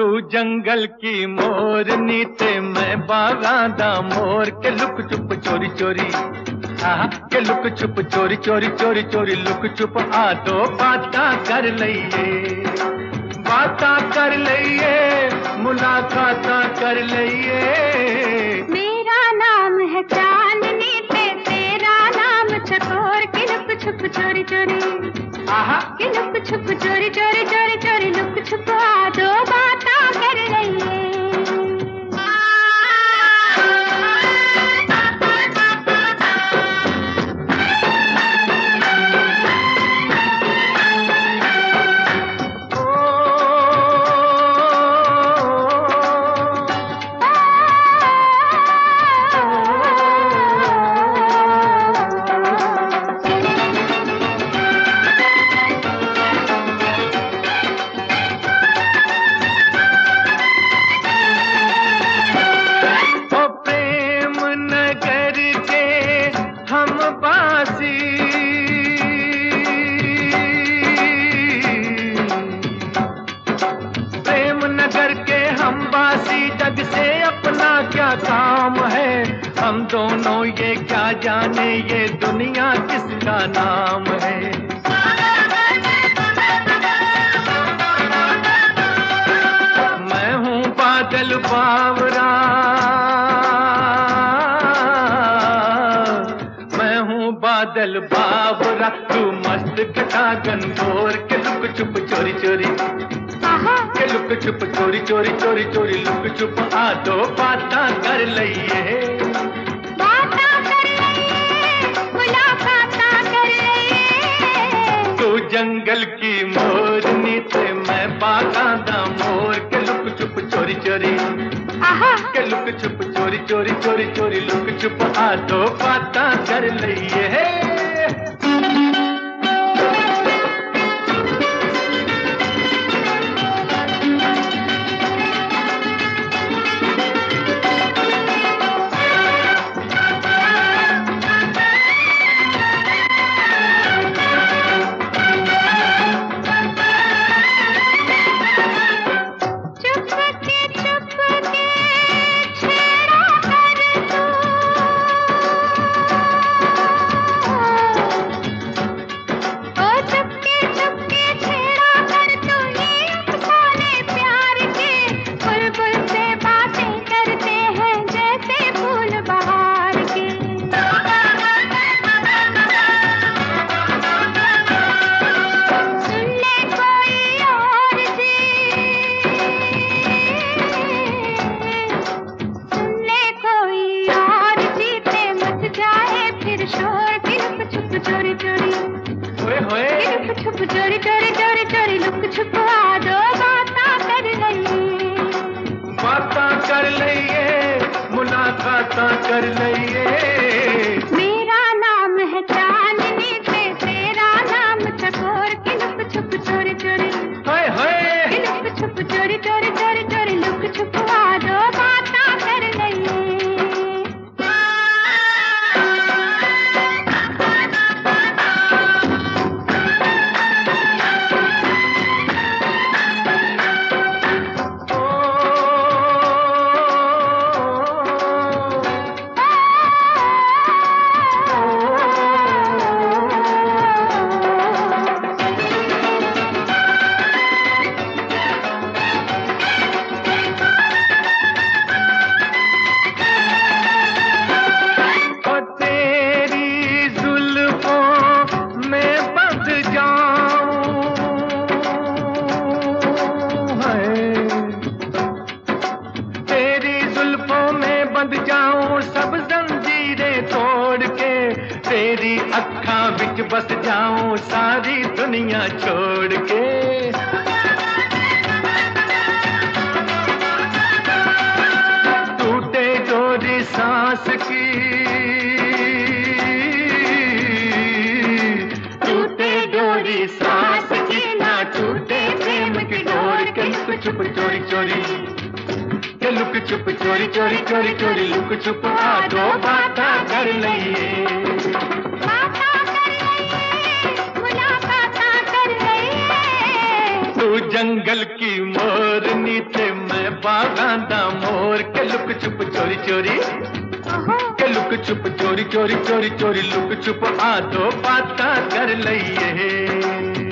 जंगल की मोरनी ते मैं बागा दा मोर। के लुक चुप चोरी चोरी आहा के लुक चुप चोरी चोरी चोरी चोरी। लुक चुप आ दो बाता कर लइए बाता कर लइए मुलाकात कर लइए। मेरा नाम है चांदनी ते तेरा नाम चकोर। के लुक छुप चोरी चोरी आहा के लुक छुप चोरी चोरी चोरी चोरी। लुक छुप बासी प्रेम नगर के हम बासी, जग से अपना क्या काम है? हम दोनों ये क्या जाने, ये दुनिया किसका नाम है? मैं तू मस्त कटा गंगोर के लुक चुप चोरी चोरी। के लुक चुप चोरी चोरी चोरी चोरी लुक चुप आ दो बाता कर लइए लइए। तू जंगल की मोरनी थे मैं बागा दा मोर। के लुक चुप चोरी चोरी। के लुक चुप चोरी चोरी चोरी चोरी लुक चुप आ दो बाता कर लइए। चोरी चोरी लुक छुपा दो बाता कर लइए। बाता कर लइए मुलाकात कर लइए। सब जंजीरें तोड़ के तेरी अखा बिच बस जाऊँ, सारी दुनिया छोड़ के। टूटे डोरी सांस की, टूटे डोरी सांस की, ना टूटे प्रेम की डोर के लुक छुप चोरी चोरी चोरी चोरी चोरी चोरी लुक छुप आ दो बाता कर लइए। तू जंगल की मोरनी थे मैं बागांदा मोर। के लुक छुप चोरी चोरी के लुक छुप चोरी चोरी चोरी चोरी लुक छुप आ दो बात कर लइए।